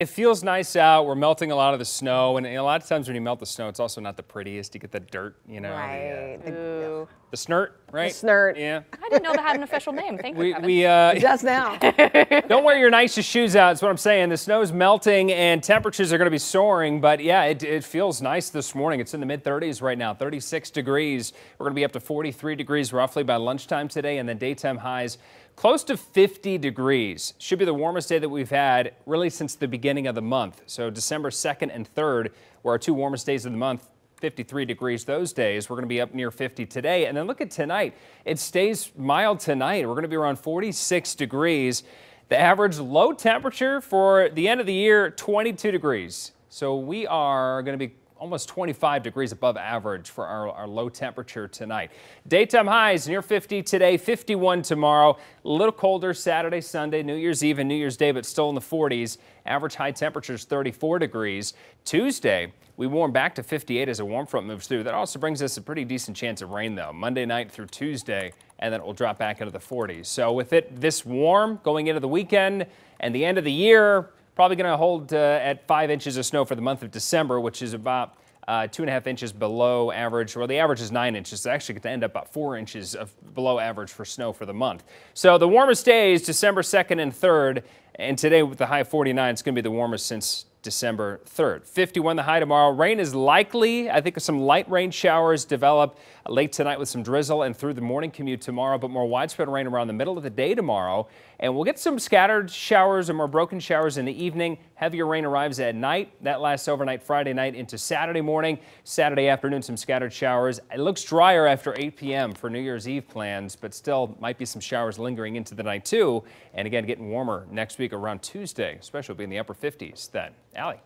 It feels nice out. We're melting a lot of the snow, and a lot of times when you melt the snow, it's also not the prettiest. You get the dirt, you know, Right. the, uh, The, the snurt, right? snurt. Yeah. I didn't know that had an official name. Thank you, We, Kevin. we uh, just now. don't wear your nicest shoes out. That's what I'm saying. The snow's melting and temperatures are going to be soaring, but yeah, it, it feels nice this morning. It's in the mid 30s right now, 36 degrees. We're going to be up to 43 degrees roughly by lunchtime today, and then daytime highs close to 50 degrees. Should be the warmest day that we've had really since the beginning of the month. So December 2nd and 3rd were our two warmest days of the month. 53 degrees those days. We're going to be up near 50 today. And then look at tonight. It stays mild tonight. We're going to be around 46 degrees. The average low temperature for the end of the year, 22 degrees. So we are going to be almost 25 degrees above average for our, our, low temperature tonight. Daytime highs near 50 today, 51 tomorrow. A little colder Saturday, Sunday, New Year's Eve and New Year's Day, but still in the 40s. Average high temperatures 34 degrees. Tuesday, we warm back to 58 as a warm front moves through. That also brings us a pretty decent chance of rain, though, Monday night through Tuesday, and then it will drop back into the 40s. So with it this warm going into the weekend and the end of the year, Probably going to hold uh, at five inches of snow for the month of December, which is about uh, two and a half inches below average. Well, the average is nine inches. It's actually, going to end up about four inches of below average for snow for the month. So the warmest days, December 2nd and 3rd, and today with the high 49, it's going to be the warmest since December 3rd. 51 the high tomorrow. Rain is likely. I think some light rain showers develop late tonight with some drizzle and through the morning commute tomorrow, but more widespread rain around the middle of the day tomorrow. And we'll get some scattered showers or more broken showers in the evening. Heavier rain arrives at night. That lasts overnight Friday night into Saturday morning. Saturday afternoon, some scattered showers. It looks drier after 8 p.m. for New Year's Eve plans, but still might be some showers lingering into the night too. And again, getting warmer next week around Tuesday, especially will be in the upper 50s then. Allie.